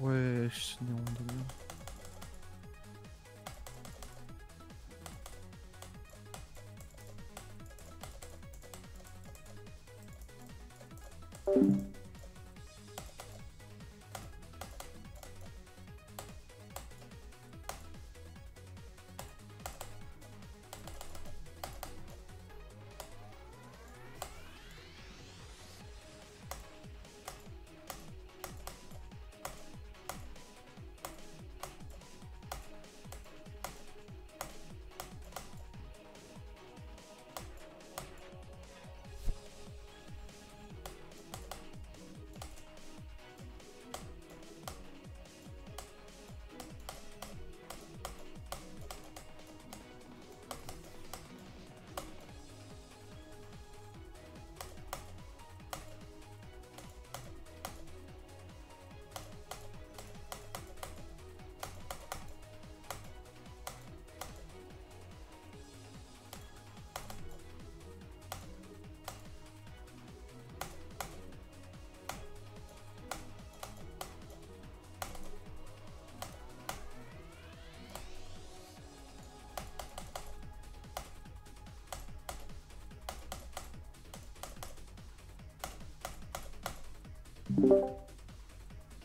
Wesh, néon de merde.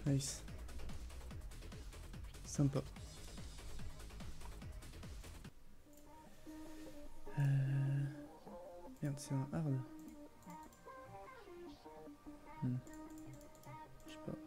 Nice. Sympa. Euh... Merde, c'est un hard. Hmm. Je sais pas.